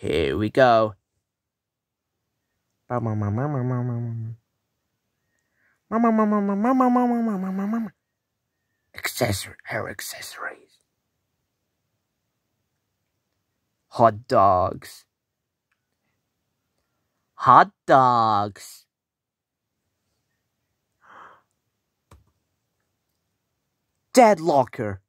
Here we go. Accessory, hair accessories. Hot dogs. Hot dogs. Dead locker.